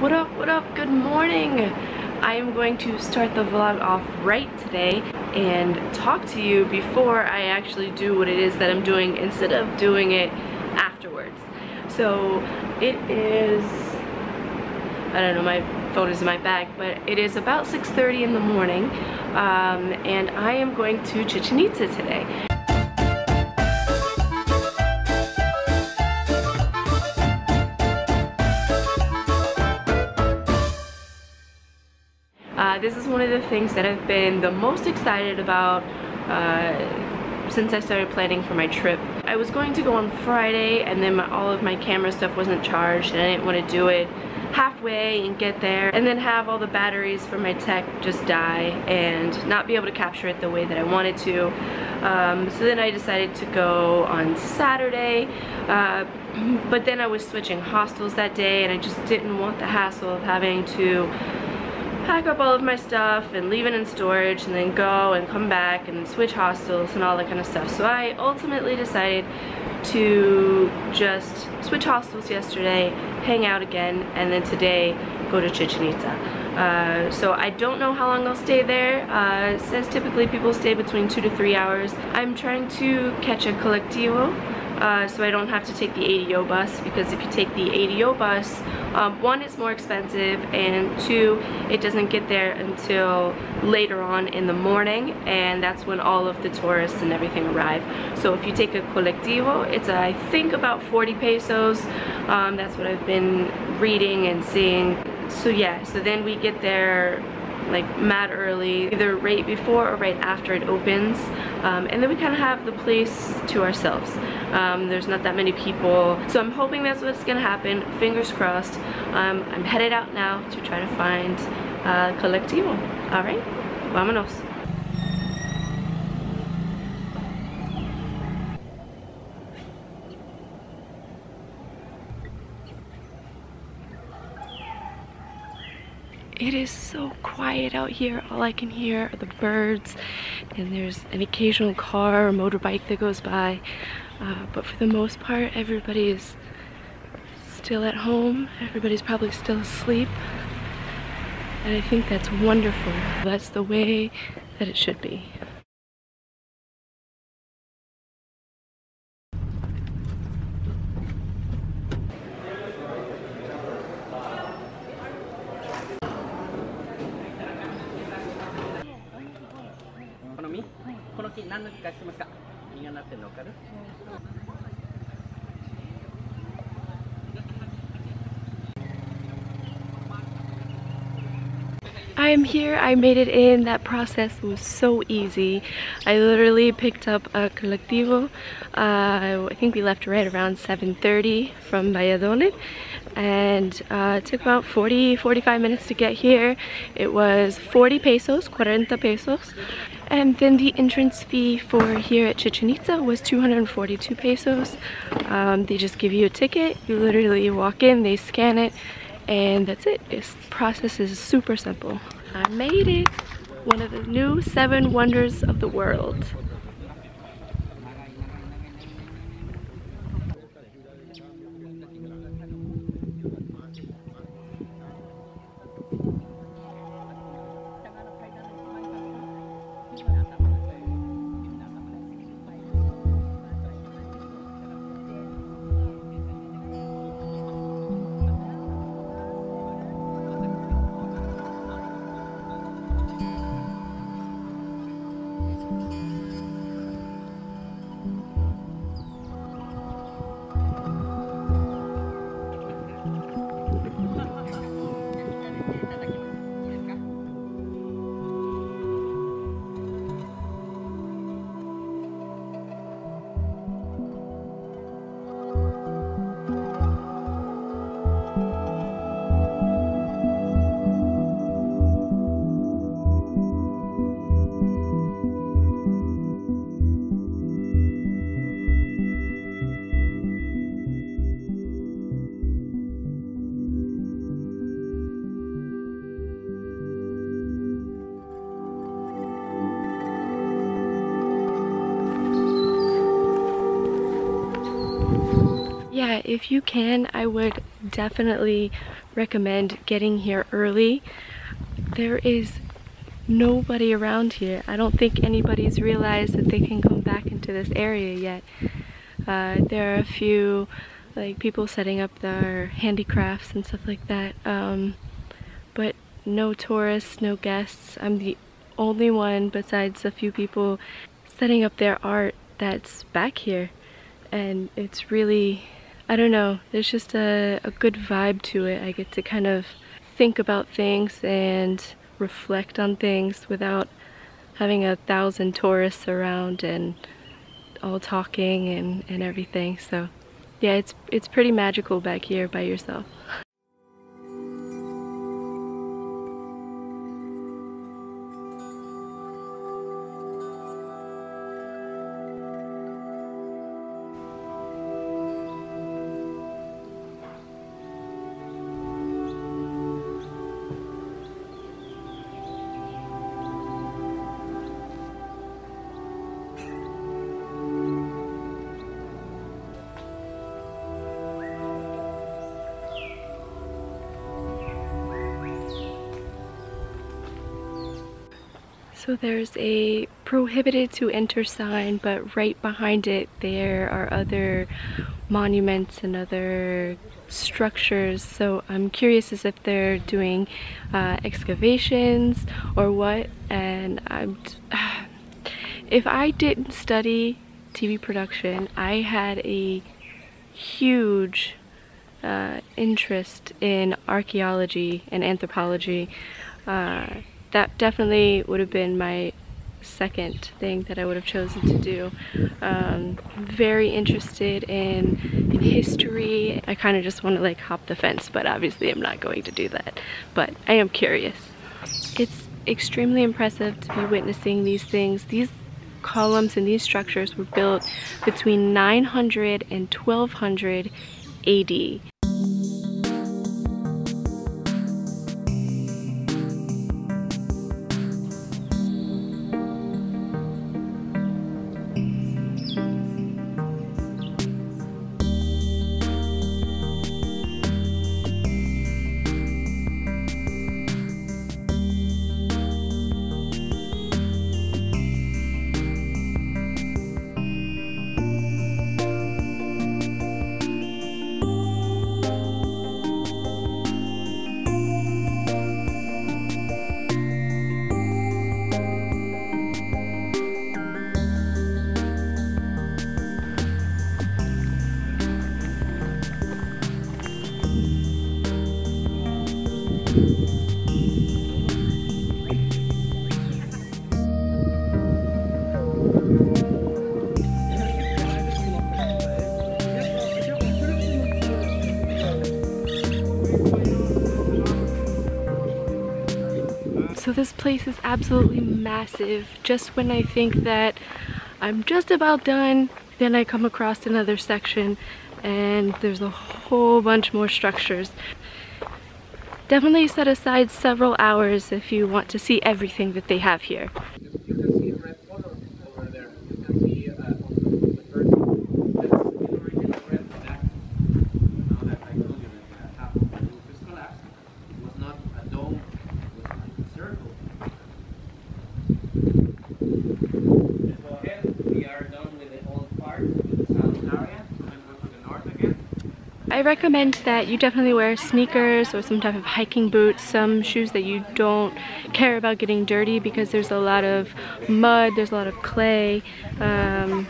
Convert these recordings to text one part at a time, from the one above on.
What up, what up, good morning! I am going to start the vlog off right today and talk to you before I actually do what it is that I'm doing instead of doing it afterwards. So it is, I don't know, my phone is in my bag, but it is about 6.30 in the morning um, and I am going to Chichen Itza today. Uh, this is one of the things that I've been the most excited about uh, since I started planning for my trip. I was going to go on Friday and then my, all of my camera stuff wasn't charged and I didn't want to do it halfway and get there and then have all the batteries for my tech just die and not be able to capture it the way that I wanted to. Um, so then I decided to go on Saturday uh, but then I was switching hostels that day and I just didn't want the hassle of having to pack up all of my stuff and leave it in storage and then go and come back and switch hostels and all that kind of stuff. So I ultimately decided to just switch hostels yesterday, hang out again, and then today go to Chichen Itza. Uh, so I don't know how long I'll stay there. Uh, says typically people stay between two to three hours. I'm trying to catch a colectivo uh, so I don't have to take the ADO bus because if you take the ADO bus, um, one, it's more expensive, and two, it doesn't get there until later on in the morning, and that's when all of the tourists and everything arrive. So if you take a colectivo, it's, I think, about 40 pesos. Um, that's what I've been reading and seeing. So yeah, so then we get there like mad early, either right before or right after it opens. Um, and then we kind of have the place to ourselves. Um, there's not that many people. So I'm hoping that's what's gonna happen, fingers crossed. Um, I'm headed out now to try to find uh, Colectivo. All right, vámonos. It is so quiet out here. All I can hear are the birds and there's an occasional car or motorbike that goes by. Uh, but for the most part, everybody is still at home. Everybody's probably still asleep. And I think that's wonderful. That's the way that it should be. I am here. I made it in. That process was so easy. I literally picked up a colectivo. Uh, I think we left right around 7.30 from Valladolid and uh, it took about 40 45 minutes to get here. It was 40 pesos 40 pesos. And then the entrance fee for here at Chichen Itza was 242 pesos. Um, they just give you a ticket. You literally walk in they scan it and that's it. This process is super simple. I made it. One of the new seven wonders of the world yeah, if you can, I would definitely recommend getting here early. There is nobody around here. I don't think anybody's realized that they can come back into this area yet. Uh, there are a few like people setting up their handicrafts and stuff like that. Um, but no tourists, no guests. I'm the only one besides a few people setting up their art that's back here. And it's really, I don't know, there's just a, a good vibe to it. I get to kind of think about things and reflect on things without having a thousand tourists around and all talking and, and everything. So yeah, it's, it's pretty magical back here by yourself. So there's a prohibited to enter sign, but right behind it there are other monuments and other structures. So I'm curious as if they're doing uh, excavations or what. And I'm, if I didn't study TV production, I had a huge uh, interest in archaeology and anthropology. Uh, that definitely would have been my second thing that I would have chosen to do. Um, very interested in, in history. I kind of just want to like hop the fence, but obviously I'm not going to do that. But I am curious. It's extremely impressive to be witnessing these things. These columns and these structures were built between 900 and 1200 AD. So this place is absolutely massive. Just when I think that I'm just about done, then I come across another section and there's a whole bunch more structures. Definitely set aside several hours if you want to see everything that they have here. I recommend that you definitely wear sneakers or some type of hiking boots, some shoes that you don't care about getting dirty because there's a lot of mud, there's a lot of clay, um,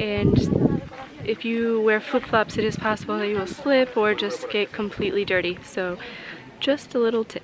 and if you wear flip-flops it is possible that you will slip or just get completely dirty. So just a little tip.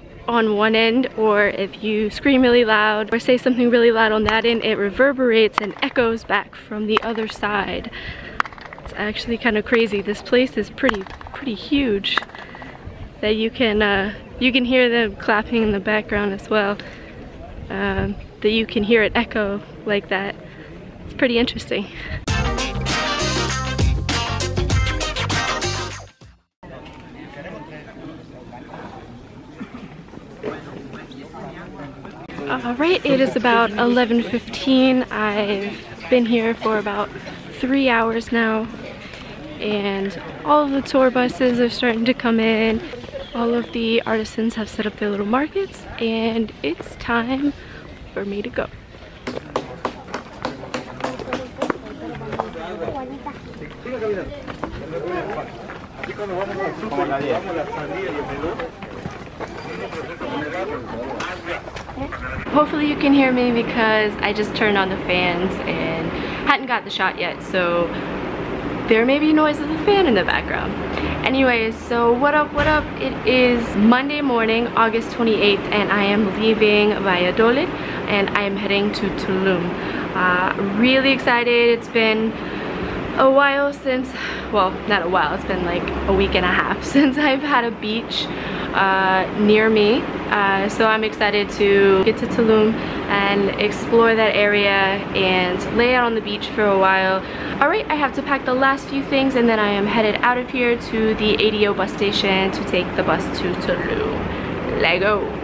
on one end or if you scream really loud or say something really loud on that end, it reverberates and echoes back from the other side. It's actually kind of crazy. This place is pretty, pretty huge that you can, uh, you can hear them clapping in the background as well. Um, that you can hear it echo like that. It's pretty interesting. Alright, it is about 11.15. I've been here for about three hours now and all of the tour buses are starting to come in. All of the artisans have set up their little markets and it's time for me to go. Hopefully you can hear me because I just turned on the fans and hadn't got the shot yet so there may be noise of the fan in the background. Anyways, so what up, what up? It is Monday morning, August 28th, and I am leaving Valladolid and I am heading to Tulum. Uh, really excited. It's been a while since, well, not a while, it's been like a week and a half since I've had a beach uh, near me. Uh, so I'm excited to get to Tulum and explore that area and lay out on the beach for a while. Alright, I have to pack the last few things and then I am headed out of here to the ADO bus station to take the bus to Tulum. Let go!